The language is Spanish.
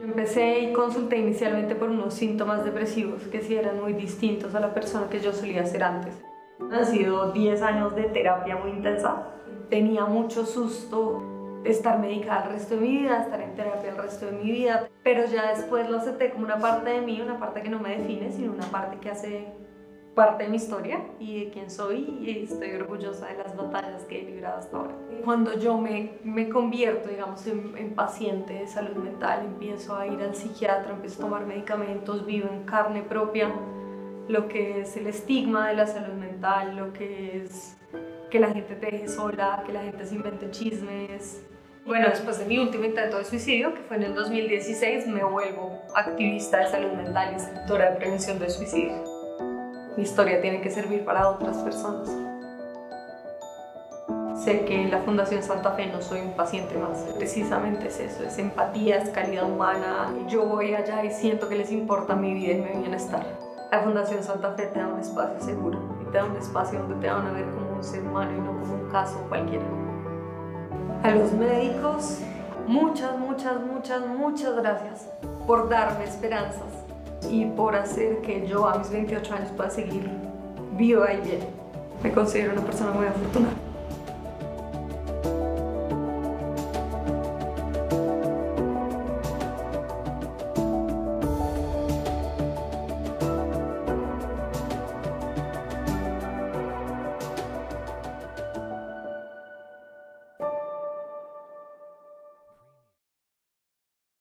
empecé y consulté inicialmente por unos síntomas depresivos que sí eran muy distintos a la persona que yo solía ser antes. Han sido 10 años de terapia muy intensa. Tenía mucho susto estar medicada el resto de mi vida, estar en terapia el resto de mi vida, pero ya después lo acepté como una parte de mí, una parte que no me define, sino una parte que hace parte de mi historia y de quién soy y estoy orgullosa de las batallas que he librado hasta ahora. Cuando yo me, me convierto, digamos, en, en, paciente de salud mental, empiezo a ir al psiquiatra, empiezo a tomar medicamentos, vivo en carne propia lo que es el estigma de la salud mental, lo que es que la gente te deje sola, que la gente se invente chismes. Bueno, después de mi último intento de suicidio, que fue en el 2016, me vuelvo activista de salud mental y escritora de prevención del suicidio mi historia tiene que servir para otras personas. Sé que en la Fundación Santa Fe no soy un paciente más. Precisamente es eso, es empatía, es calidad humana. Yo voy allá y siento que les importa mi vida y mi bienestar. La Fundación Santa Fe te da un espacio seguro y te da un espacio donde te van a ver como un ser humano y no como un caso cualquiera. A los médicos, muchas, muchas, muchas, muchas gracias por darme esperanzas y por hacer que yo a mis 28 años pueda seguir viva y bien. Me considero una persona muy afortunada.